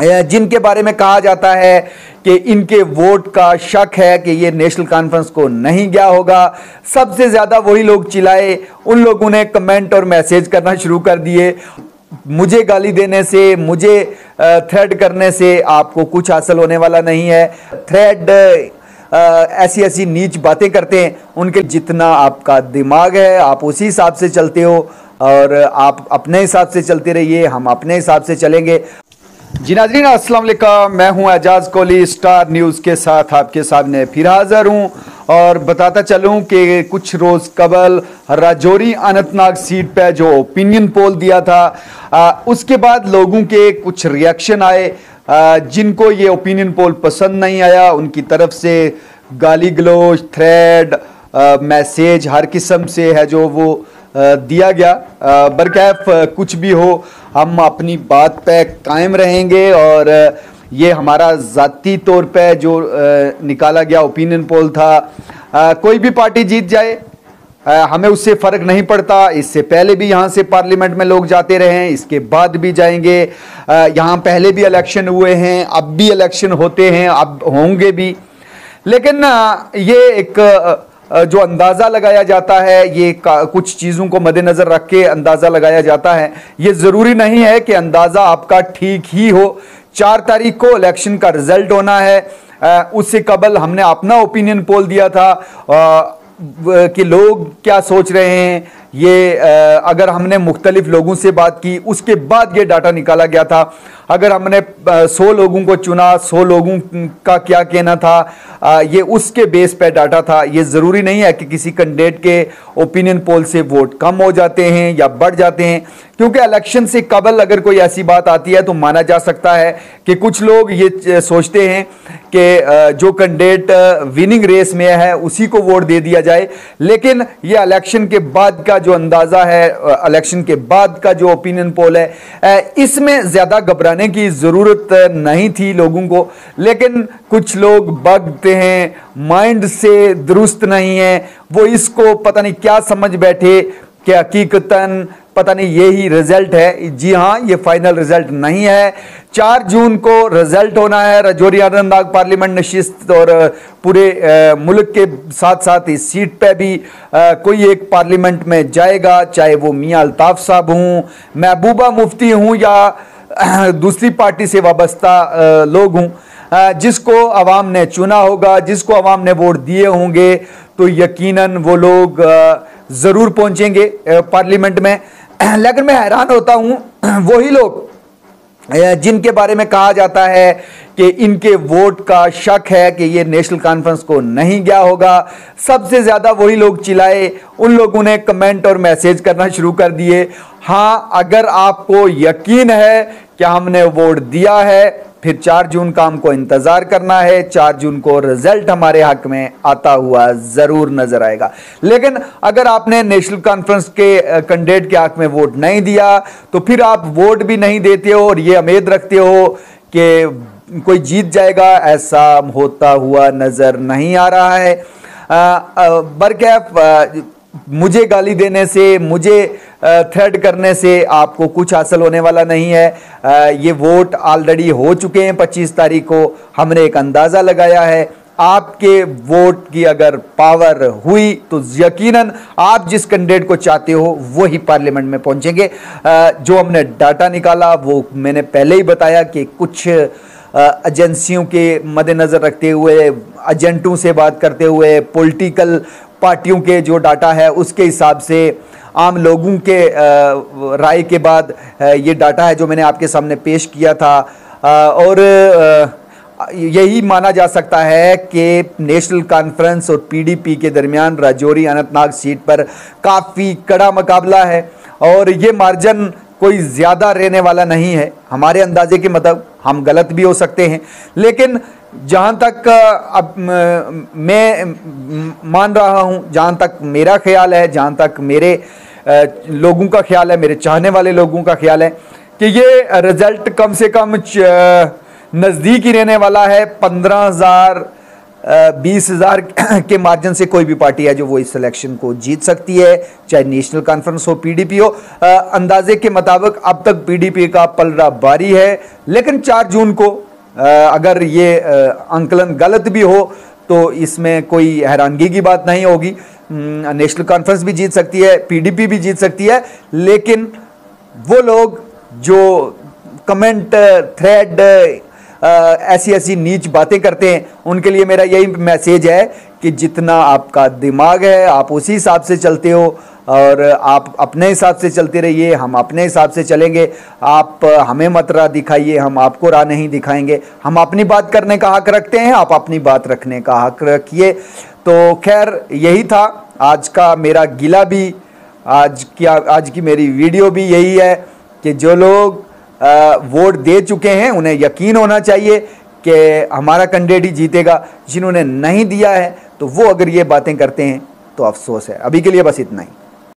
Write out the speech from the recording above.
जिनके बारे में कहा जाता है कि इनके वोट का शक है कि ये नेशनल कॉन्फ्रेंस को नहीं गया होगा, सबसे ज़्यादा वही लोग चिल्लाए, उन लोगों ने कमेंट और मैसेज करना शुरू कर दिए। मुझे गाली देने से, मुझे थ्रेड करने से आपको कुछ हासिल होने वाला नहीं है। थ्रेड ऐसी ऐसी नीच बातें करते हैं, उनके जितना आपका दिमाग है, आप उसी हिसाब से चलते हो और आप अपने हिसाब से चलते रहिए, हम अपने हिसाब से चलेंगे। जी नाजरीन अस्सलाम मैं हूँ एजाज कोहली स्टार न्यूज़ के साथ आपके सामने फिर हाज़िर हूँ और बताता चलूँ कि कुछ रोज़ कबल राजौरी अनंतनाग सीट पे जो ओपिनियन पोल दिया था आ, उसके बाद लोगों के कुछ रिएक्शन आए आ, जिनको ये ओपिनियन पोल पसंद नहीं आया उनकी तरफ़ से गाली गलोच थ्रेड मैसेज हर किस्म से है जो वो दिया गया। बरकैफ कुछ भी हो, हम अपनी बात पे कायम रहेंगे और ये हमारा ज़ाती तौर पे जो निकाला गया ओपिनियन पोल था कोई भी पार्टी जीत जाए हमें उससे फ़र्क नहीं पड़ता। इससे पहले भी यहाँ से पार्लियामेंट में लोग जाते रहे हैं, इसके बाद भी जाएँगे। यहाँ पहले भी इलेक्शन हुए हैं, अब भी इलेक्शन होते हैं, अब होंगे भी। लेकिन ये एक जो अंदाज़ा लगाया जाता है, ये कुछ चीज़ों को मद्देनज़र रख के अंदाज़ा लगाया जाता है। ये ज़रूरी नहीं है कि अंदाज़ा आपका ठीक ही हो। चार तारीख को इलेक्शन का रिज़ल्ट होना है। उससे कबल हमने अपना ओपिनियन पोल दिया था। कि लोग क्या सोच रहे हैं ये अगर हमने मुख्तलिफ़ लोगों से बात की, उसके बाद ये डाटा निकाला गया था। अगर हमने सौ लोगों को चुना, सौ लोगों का क्या कहना था ये उसके बेस पर डाटा था। ये ज़रूरी नहीं है कि किसी कैंडिडेट के ओपिनियन पोल से वोट कम हो जाते हैं या बढ़ जाते हैं, क्योंकि इलेक्शन से कबल अगर कोई ऐसी बात आती है तो माना जा सकता है कि कुछ लोग ये सोचते हैं कि जो कैंडिडेट विनिंग रेस में है, उसी को वोट दे दिया जाए। लेकिन ये इलेक्शन के बाद का जो अंदाज़ा है इलेक्शन के बाद का जो ओपिनियन पोल है इसमें ज़्यादा घबराने की ज़रूरत नहीं थी लोगों को। लेकिन कुछ लोग बगते हैं माइंड से दुरुस्त नहीं है, वो इसको पता नहीं क्या समझ बैठे कि हकीकतन पता नहीं यही रिज़ल्ट है। जी हाँ ये फाइनल रिज़ल्ट नहीं है। चार जून को रिज़ल्ट होना है। रजौरी आनंदबाग पार्लियामेंट नशिस्त और पूरे मुल्क के साथ साथ इस सीट पे भी कोई एक पार्लियामेंट में जाएगा, चाहे वो मियाँ अल्ताफ़ साहब हूँ, महबूबा मुफ्ती हूँ या दूसरी पार्टी से वाबस्ता लोग हूँ। जिसको आवाम ने चुना होगा, जिसको आवाम ने वोट दिए होंगे तो यकीनन वो लोग ज़रूर पहुँचेंगे पार्लियामेंट में। लेकिन मैं हैरान होता हूँ, वही लोग जिनके बारे में कहा जाता है कि इनके वोट का शक है कि ये नेशनल कॉन्फ्रेंस को नहीं गया होगा। सबसे ज़्यादा वही लोग चिल्लाए, उन लोगों ने कमेंट और मैसेज करना शुरू कर दिए। हाँ अगर आपको यकीन है कि हमने वोट दिया है फिर चार जून का हमको इंतज़ार करना है। चार जून को रिज़ल्ट हमारे हक में आता हुआ ज़रूर नज़र आएगा। लेकिन अगर आपने नेशनल कॉन्फ्रेंस के कैंडिडेट के हक में वोट नहीं दिया तो फिर आप वोट भी नहीं देते हो और ये उम्मीद रखते हो कि कोई जीत जाएगा। ऐसा होता हुआ नज़र नहीं आ रहा है। बरकैफ मुझे गाली देने से, मुझे थ्रेड करने से आपको कुछ हासिल होने वाला नहीं है। ये वोट ऑलरेडी हो चुके हैं 25 तारीख को। हमने एक अंदाज़ा लगाया है। आपके वोट की अगर पावर हुई तो यकीनन आप जिस कैंडिडेट को चाहते हो वो ही पार्लियामेंट में पहुँचेंगे। जो हमने डाटा निकाला, वो मैंने पहले ही बताया कि कुछ एजेंसियों के मद्देनज़र रखते हुए एजेंटों से बात करते हुए पॉलिटिकल पार्टियों के जो डाटा है, उसके हिसाब से आम लोगों के राय के बाद ये डाटा है जो मैंने आपके सामने पेश किया था। और यही माना जा सकता है कि नेशनल कॉन्फ्रेंस और पीडीपी के दरमियान राजौरी अनंतनाग सीट पर काफ़ी कड़ा मुकाबला है। और ये मार्जन कोई ज़्यादा रहने वाला नहीं है। हमारे अंदाजे के मतलब हम गलत भी हो सकते हैं। लेकिन जहाँ तक, अब मैं, मान रहा हूँ, जहाँ तक मेरा ख्याल है, जहाँ तक मेरे लोगों का ख्याल है, मेरे चाहने वाले लोगों का ख्याल है कि ये रिज़ल्ट कम से कम नज़दीक ही रहने वाला है। पंद्रह हज़ार बीस हज़ार के मार्जिन से कोई भी पार्टी है जो वो इस सिलेक्शन को जीत सकती है, चाहे नेशनल कॉन्फ्रेंस हो पीडीपी हो। अंदाजे के मुताबिक अब तक पीडीपी का पलरा बारी है, लेकिन चार जून को अगर ये अंकलन गलत भी हो तो इसमें कोई हैरानगी की बात नहीं होगी। नेशनल कॉन्फ्रेंस भी जीत सकती है पीडीपी भी जीत सकती है, लेकिन वो लोग जो कमेंट थ्रेड ऐसी ऐसी नीच बातें करते हैं। उनके लिए मेरा यही मैसेज है कि जितना आपका दिमाग है, आप उसी हिसाब से चलते हो और आप अपने हिसाब से चलते रहिए, हम अपने हिसाब से चलेंगे। आप हमें मत राह दिखाइए, हम आपको राह नहीं दिखाएँगे। हम अपनी बात करने का हक रखते हैं, आप अपनी बात रखने का हक रखिए। तो खैर, यही था। आज का मेरा गिला भी, आज की आज की मेरी वीडियो भी यही है कि जो लोग वोट दे चुके हैं, उन्हें यकीन होना चाहिए कि हमारा कैंडिडेट ही जीतेगा। जिन्होंने नहीं दिया है तो वो अगर ये बातें करते हैं तो अफसोस है। अभी के लिए बस इतना ही।